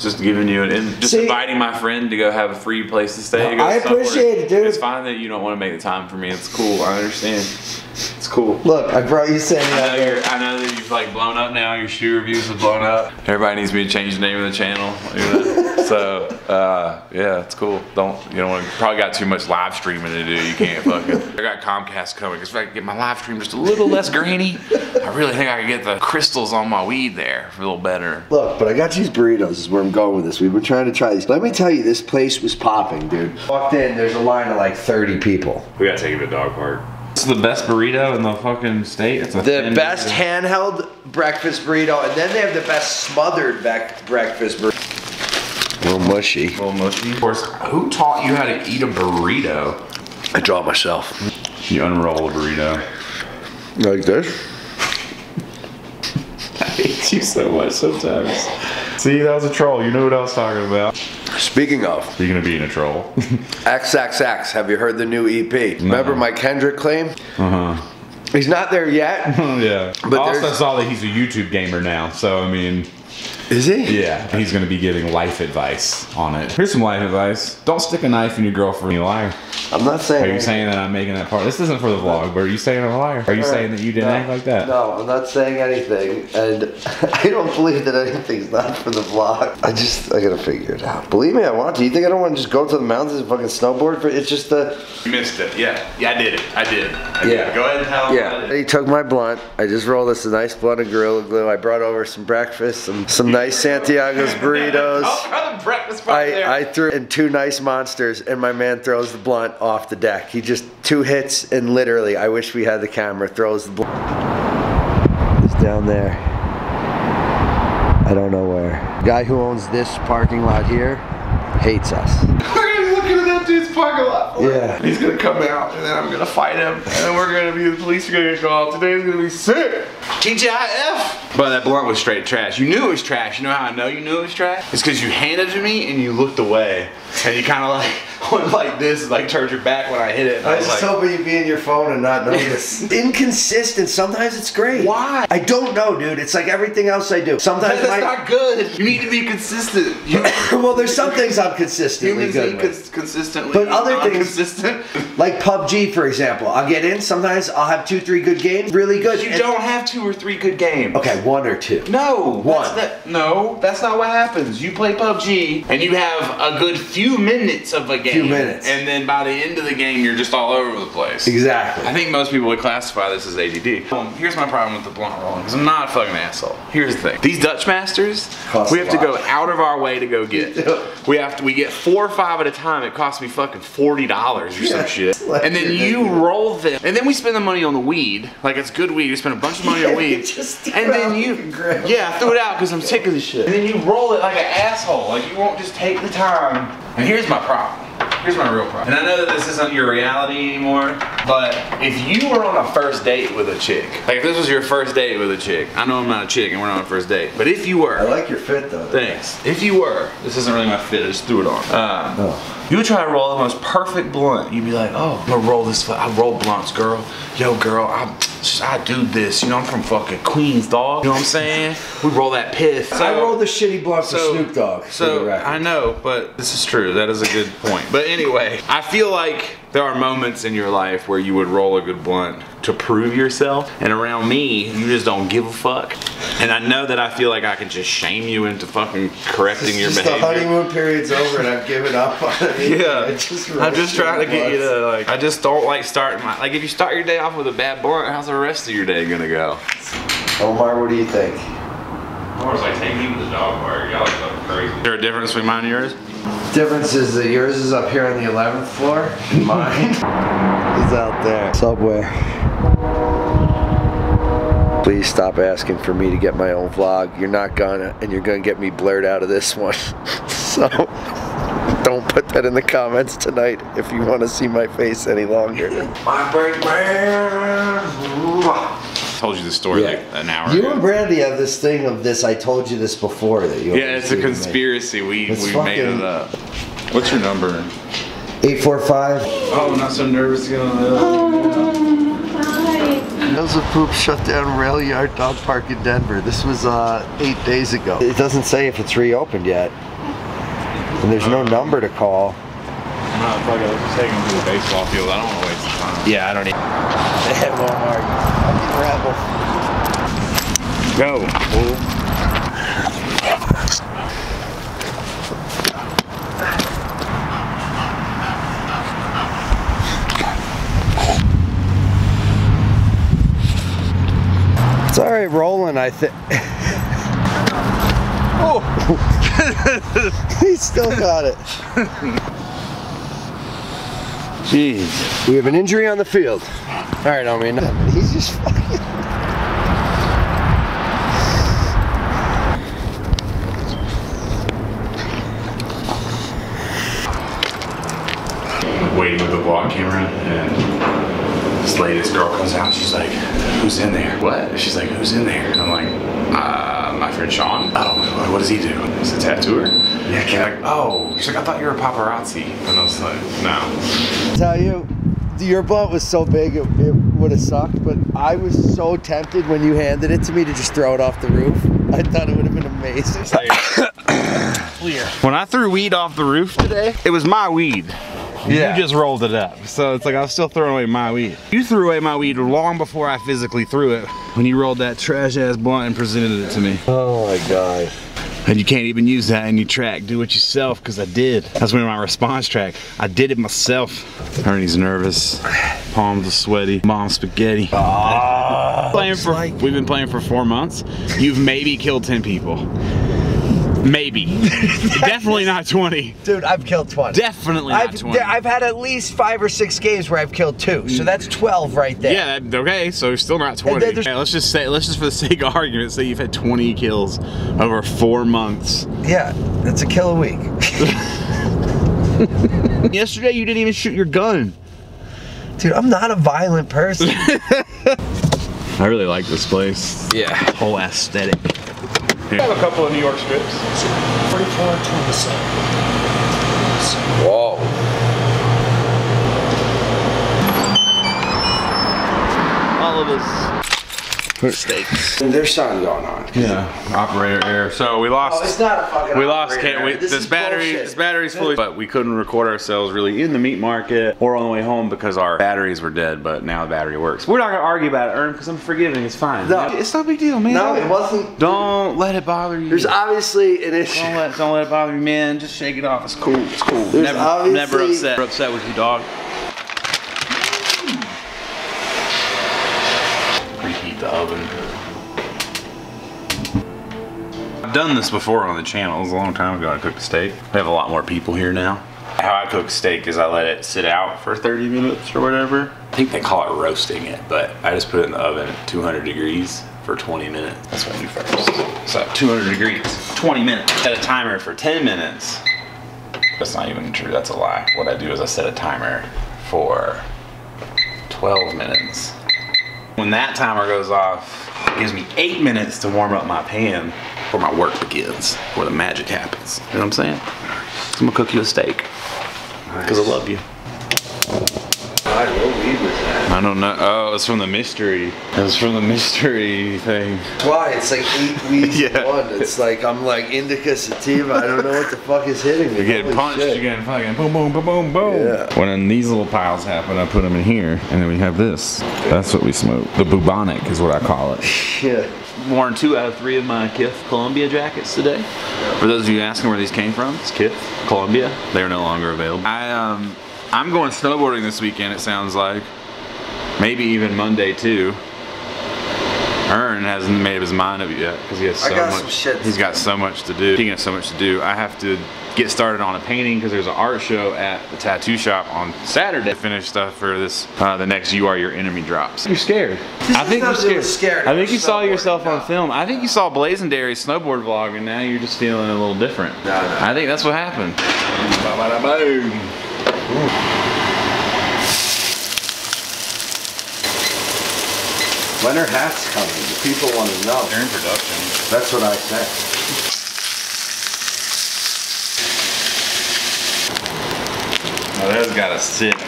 Just giving you an, and just See- inviting my friend to go have a free place to stay. No, go I appreciate it, dude. It's fine that you don't want to make the time for me. It's cool. I understand. It's cool. Look, I brought you Sammy I out know, I know that you've like blown up now. Your shoe reviews have blown up. Everybody needs me to change the name of the channel. you know? so uh, yeah, it's cool. Don't you know? want Probably got too much live streaming to do. You can't fucking. I got Comcast coming if I could get my live stream just a little less grainy, I really think I could get the crystals on my weed there a little better. Look, but I got these burritos. Is where I'm going with this. We've been trying to try these. Let me tell you, this place was popping, dude. Walked in, there's a line of like 30 people. We gotta take it to dog park. It's the best burrito in the fucking state. It's a The best burrito. handheld breakfast burrito, and then they have the best smothered back breakfast burrito. A little mushy. A little mushy. Of course, who taught you how to eat a burrito? I draw it myself. You unroll a burrito. Like this? I hate you so much sometimes. See, that was a troll. You know what I was talking about. Speaking of, You're gonna be in a troll. XXX, have you heard the new EP? Remember my Kendrick claim? uh huh. He's not there yet. yeah. But But I also saw that he's a YouTube gamer now, so I mean, Is he? yeah, he's gonna be giving life advice on it. Here's some life advice: Don't stick a knife in your girlfriend. You liar. I'm not saying. Are you anything. saying that I'm making that part? This isn't for the vlog, but are you saying I'm a liar? Are you saying that you didn't No, act like that? No, I'm not saying anything, and I don't believe that anything's not for the vlog. I just, I gotta figure it out. Believe me, I want to. You think I don't want to just go to the mountains and fucking snowboard? For it's just the. You missed it. Yeah. Yeah, I did it. I did. I did. Yeah. Go ahead and tell him. Yeah, he took my blunt. I just rolled this a nice blunt of Gorilla Glue. I brought over some breakfast, some some nice Santiago's burritos. I. I threw in two nice monsters, and my man throws the blunt off the deck. He just two hits, and literally, I wish we had the camera. Throws the blunt. It's down there. I don't know where. Guy who owns this parking lot here hates us. that dude's parking lot. Yeah. He's gonna come out, and then I'm gonna fight him, and then we're gonna be the police are gonna go out. Today's gonna be sick. TGIF. But that blunt was straight trash. You knew it was trash. You know how I know you knew it was trash? It's because you handed it to me and you looked away, and you kind of like went like this, like turned your back when I hit it. I, I was just like, hoping you'd be in your phone and not notice. Inconsistent. Sometimes it's great. Why? I don't know, dude. It's like everything else I do. Sometimes that's my, not good. You need to be consistent. Well, there's some things I'm consistently humans good need with. consistently. But other things- consistent. Like PUBG, for example. I'll get in. Sometimes I'll have two, three good games. Really good. You and- don't have two or three good games. Okay, one or two. No, One. That's not, no, that's not what happens. You play PUBG and you have a good few minutes of a game. Few minutes. And then by the end of the game, you're just all over the place. Exactly. I think most people would classify this as ADD. Um, here's my problem with the blunt rolling, because I'm not a fucking asshole. Here's the thing: these Dutch masters, we have to go out of our way to go get. we have to. We get four or five at a time. It costs me fucking forty dollars or Yeah, some shit. like And then you making- roll them, and then we spend the money on the weed. Like it's good weed. We spend a bunch of money on weed, and then you, yeah, threw it out because I'm sick of this shit. And then you roll it like an asshole. Like you won't just take the time. And here's my problem. Here's my real problem. And I know that this isn't your reality anymore, but if you were on a first date with a chick, like if this was your first date with a chick, I know I'm not a chick and we're not on a first date, but if you were, I like your fit though. Thanks. If you were, this isn't really my fit, I just threw it on. Uh, Oh. You would try to roll the most perfect blunt. You'd be like, oh, I'm gonna roll this. I roll blunts, girl. Yo, girl, I, I do this. You know, I'm from fucking Queens, dog. You know what I'm saying? We roll that piff. I rolled the shitty blunt for So- Snoop Dogg. So. I know, but this is true. That is a good point. But anyway, I feel like there are moments in your life where you would roll a good blunt to prove yourself, and around me, you just don't give a fuck. And I know that I feel like I can just shame you into fucking correcting your just the behavior. honeymoon period's over and I've given up on it. Yeah, I just I'm just trying to get you to like. I just don't like starting my like. If you start your day off with a bad blunt, how's the rest of your day gonna go? Omar, what do you think? I was like, take me to the dog park. Y'all are crazy. Is there a difference between mine and yours? Difference is that yours is up here on the 11th floor, and mine is out there. Subway. Please stop asking for me to get my own vlog. You're not gonna, and you're gonna get me blurred out of this one. so, don't put that in the comments tonight if you want to see my face any longer. My break man. Told you the story like an hour You ago. and Brandy have this thing of this. I told you this before that you. yeah, it's a conspiracy. We It's we made it up. What's your number? Eight four five. Oh, I'm not so nervous to get on the. Oh, hi. Trails of Poop shut down rail yard dog park in Denver. This was uh, eight days ago. It doesn't say if it's reopened yet. And there's no number to call. No, fuck it. Let's just take him to the baseball field. I don't want to waste the time. Yeah, I don't need. Damn, Walmart. Fucking rebel. Go. fool. It's all right rolling, I think. Oh. he still got it. Jeez. We have an injury on the field. All right, I mean, he's just fucking. waiting with the vlog camera and this latest girl comes out she's like who's in there what she's like who's in there and i'm like uh my friend sean oh what does he do he's a tattooer yeah she's like oh she's like i thought you were a paparazzi and i was like no tell you, your butt was so big it, it would have sucked, but I was so tempted when you handed it to me to just throw it off the roof. I thought it would have been amazing. Clear. When I threw weed off the roof today, it was my weed. Yeah. You just rolled it up. So it's like I was still throwing away my weed. You threw away my weed long before I physically threw it when you rolled that trash ass blunt and presented it to me. Oh my god. And you can't even use that in your track. Do it yourself, because I did. That's one of my response track. I did it myself. Ernie's nervous. Palms are sweaty. Mom spaghetti. Ah. playing for, we've been playing for four months. You've maybe killed 10 people. Maybe. Definitely not 20. Dude, I've killed 20. Definitely not I've, 20. I've had at least five or six games where I've killed two, so that's 12 right there. Yeah, okay, so still not 20. then Okay, let's just say, let's just for the sake of argument, say you've had 20 kills over four months. Yeah, that's a kill a week. Yesterday, you didn't even shoot your gun. Dude, I'm not a violent person. I really like this place. yeah Whole aesthetic. I have a couple of new york strips 44 27. whoa All of us. Steaks. There's something going on. yeah operator error so we lost Oh, it's not a fucking we lost operator can we, error. this, This is battery bullshit. this battery's fully but we couldn't record ourselves really in the meat market or on the way home because our batteries were dead but now the battery works we're not gonna argue about it Erm because I'm forgiving it's fine No. it's no big deal man No, it wasn't. don't let it bother you There's obviously an issue. don't let don't let it bother you man just shake it off it's cool it's cool There's Never, obviously never upset. Never upset with you, dog. Preheat the oven. I've done this before on the channel. It was a long time ago. I cooked steak. We have a lot more people here now. How I cook steak is I let it sit out for 30 minutes or whatever. I think they call it roasting it, but I just put it in the oven at 200 degrees for 20 minutes. That's what I do first. So 200 degrees, 20 minutes. Set a timer for 10 minutes. That's not even true. That's a lie. What I do is I set a timer for 12 minutes. When that timer goes off, it gives me eight minutes to warm up my pan before my work begins, where the magic happens. You know what I'm saying? So I'm gonna cook you a steak. Because I love you. God, what weed was that? I don't know. Oh, it's from the mystery. It's from the mystery thing. Why? It's like eight weeds Yeah. one. It's like I'm like indica sativa. I don't know what the fuck is hitting me. You're getting Holy punched, shit. you're getting fucking boom, boom, boom, boom, boom. Yeah. When these little piles happen, I put them in here, and then we have this. That's what we smoke. The bubonic is what I call it. Yeah. Worn two out of three of my Kith Columbia jackets today. For those of you asking where these came from, It's Kith Columbia. They're no longer available. I um, I'm going snowboarding this weekend. It sounds like, maybe even Monday too. Ern hasn't made up his mind of it yet because he has I so got much. some shit He's got so much to do. He of so much to do, I have to get started on a painting because there's an art show at the tattoo shop on Saturday. Finish stuff for this uh, the next "You Are Your Enemy" drops. You're scared. I think you're has nothing to do scared. scared. I think you saw Snowboarding, yourself on film. I think you saw Blazendary's snowboard vlog, and now you're just feeling a little different. No, no. I think that's what happened. Ba-ba-da-boom. When are hats coming? The people want to know. They're in production. That's what I said. Now that's got to sit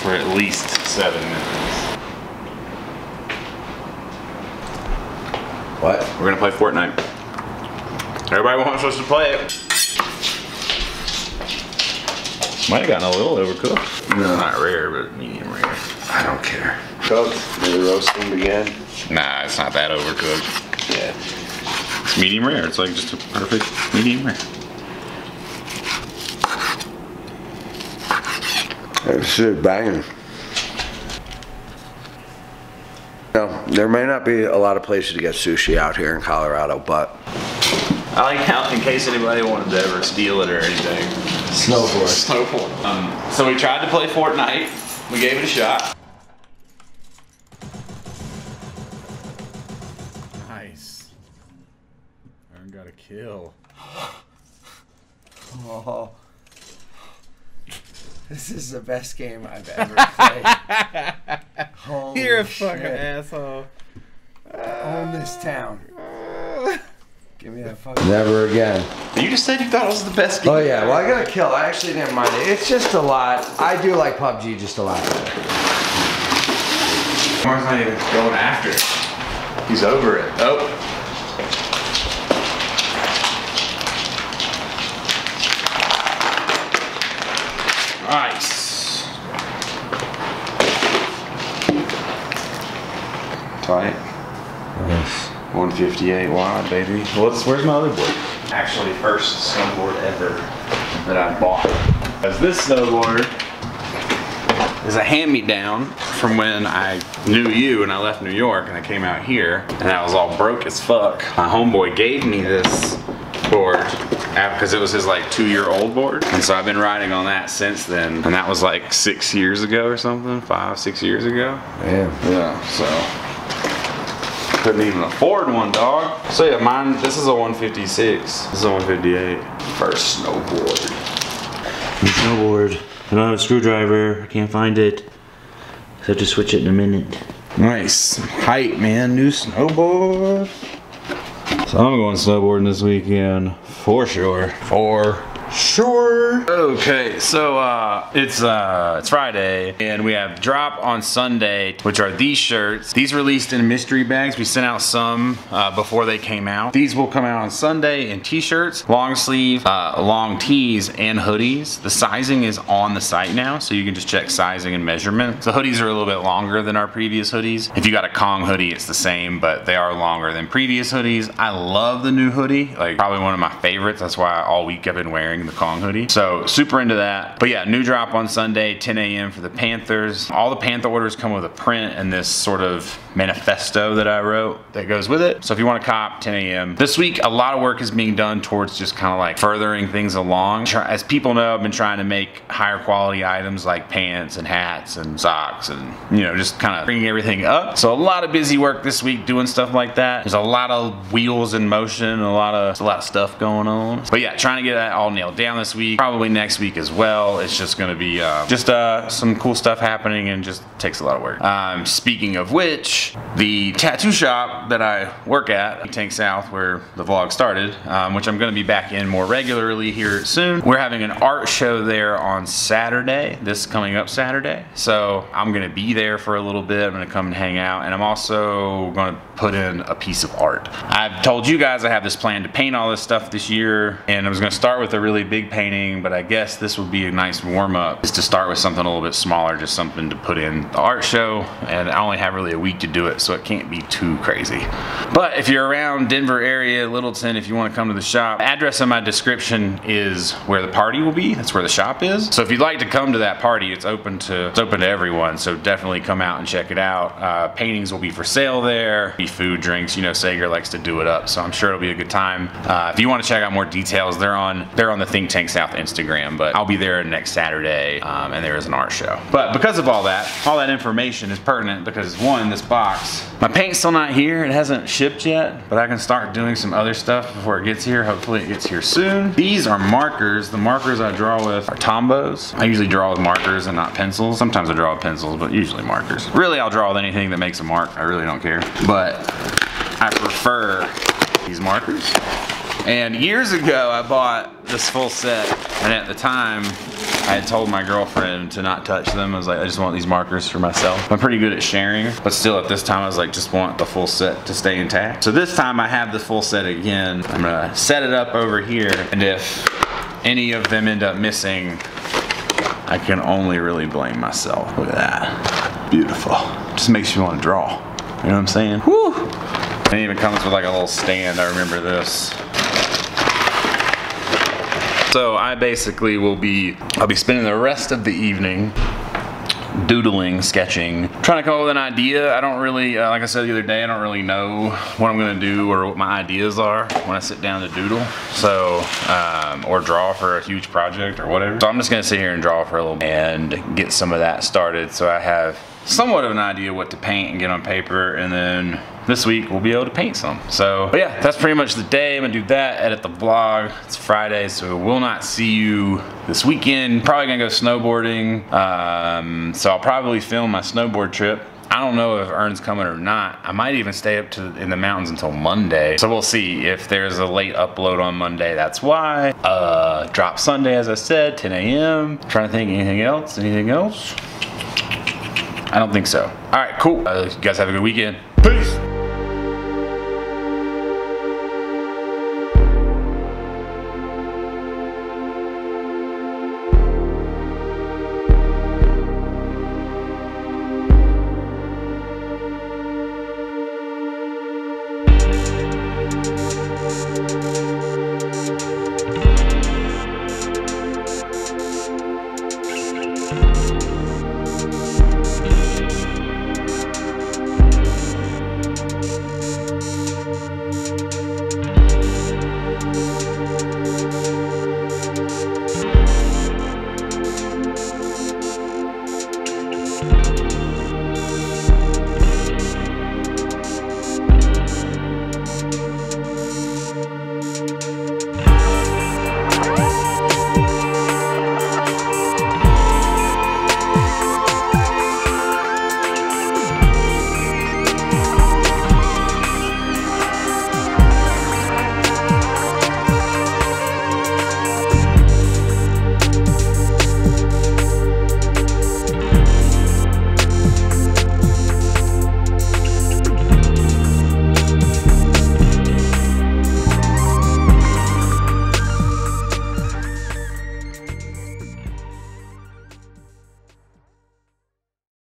for at least seven minutes. What? We're gonna play Fortnite. Everybody wants us to play it. Might have gotten a little overcooked. No, not rare, but medium rare. I don't care. Cooked. Maybe roast roasting again. Nah, it's not that overcooked. Yeah. It's medium rare. It's like just a perfect medium rare. This is banging. No, there may not be a lot of places to get sushi out here in Colorado, but I like how, in case anybody wanted to ever steal it or anything. snowboard. Snowboard. Um, so we tried to play Fortnite. We gave it a shot. Nice. Aaron got a kill. Oh. This is the best game I've ever played. Holy You're a shit. fucking asshole. Own this town. Give me that fucking. Never again. You just said you thought it was the best game. Oh yeah, well I got a kill. I actually didn't mind it. It's just a lot. I do like PUBG just a lot better. Mark's not even going after it. He's over it. Oh. Nice. Tight. Yes. 158 wide, baby. What's where's my other board? Actually, first snowboard ever that I bought. As this snowboard is a hand-me-down from when I knew you and I left New York and I came out here and I was all broke as fuck. My homeboy gave me this board because it was his like two-year-old board and so I've been riding on that since then and that was like six years ago or something five six years ago Damn. yeah so couldn't even afford one dog so yeah mine this is a 156 this is a 158 first snowboard snowboard. I don't have a screwdriver. I can't find it. So I have to switch it in a minute. Nice. Height, man. New snowboard. So I'm going snowboarding this weekend for sure. For sure. Okay, so uh it's uh it's Friday and we have drop on Sunday, which are these shirts. These released in mystery bags. We sent out some uh, before they came out. These will come out on Sunday in t-shirts, long sleeve, uh, long tees, and hoodies. The sizing is on the site now, so you can just check sizing and measurement. The hoodies are a little bit longer than our previous hoodies. If you got a Kong hoodie, it's the same, but they are longer than previous hoodies. I love the new hoodie, like probably one of my favorites. That's why all week I've been wearing the Kong hoodie. So super into that. But yeah, new drop on Sunday, 10 a.m. for the Panthers. All the Panther orders come with a print and this sort of manifesto that I wrote that goes with it. So if you want to cop, 10 a.m. This week, a lot of work is being done towards just kind of like furthering things along. As people know, I've been trying to make higher quality items like pants and hats and socks and, you know, just kind of bringing everything up. So a lot of busy work this week doing stuff like that. There's a lot of wheels in motion, a lot of, a lot of stuff going on. But yeah, trying to get that all nailed down this week, probably next week as well. It's just going to be uh, just uh, some cool stuff happening and just takes a lot of work. Um, speaking of which, the tattoo shop that I work at, Tank South, where the vlog started, um, which I'm going to be back in more regularly here soon. We're having an art show there on Saturday, this coming up Saturday. So I'm going to be there for a little bit. I'm going to come and hang out, and I'm also going to put in a piece of art. I've told you guys I have this plan to paint all this stuff this year, and I was going to start with a really big painting, but I guess this would be a nice warm up is to start with something a little bit smaller, just something to put in the art show. And I only have really a week to do it, so it can't be too crazy. But if you're around Denver area, Littleton, if you want to come to the shop, address in my description is where the party will be. That's where the shop is. So if you'd like to come to that party, it's open to it's open to everyone. So definitely come out and check it out. Uh, paintings will be for sale there. Be food, drinks. You know, Sager likes to do it up, so I'm sure it'll be a good time. Uh, if you want to check out more details, they're on they're on the Think Tank South Instagram. But I'll be there next Saturday, um, and there is an art show. But because of all that, all that information is pertinent because one, this box, my paint's still not here. It hasn't shipped yet, but I can start doing some other stuff before it gets here. Hopefully, it gets here soon. These are markers. The markers I draw with are Tombows. I usually draw with markers and not pencils. Sometimes I draw with pencils, but usually markers. Really, I'll draw with anything that makes a mark. I really don't care. But I prefer these markers. And years ago, I bought this full set, and at the time, I had told my girlfriend to not touch them. I was like, I just want these markers for myself. I'm pretty good at sharing, but still at this time I was like, just want the full set to stay intact. So this time I have the full set again. I'm gonna set it up over here, and if any of them end up missing, I can only really blame myself. Look at that. Beautiful. Just makes you want to draw. You know what I'm saying? Woo! It even comes with like a little stand. I remember this. So I basically will be, I'll be spending the rest of the evening doodling, sketching, trying to come up with an idea. I don't really, uh, like I said the other day, I don't really know what I'm gonna do or what my ideas are when I sit down to doodle. So, um, or draw for a huge project or whatever. So I'm just gonna sit here and draw for a little bit and get some of that started so I have somewhat of an idea what to paint and get on paper and then this week we'll be able to paint some. So, but yeah, that's pretty much the day. I'm gonna do that, edit the vlog. It's Friday, so we'll not see you this weekend. Probably gonna go snowboarding. Um, so I'll probably film my snowboard trip. I don't know if Ern's coming or not. I might even stay up to in the mountains until Monday. So we'll see if there's a late upload on Monday. That's why. Uh, drop Sunday, as I said, 10 a.m. Trying to think anything else. Anything else? I don't think so. All right, cool. Uh, you guys have a good weekend. Peace.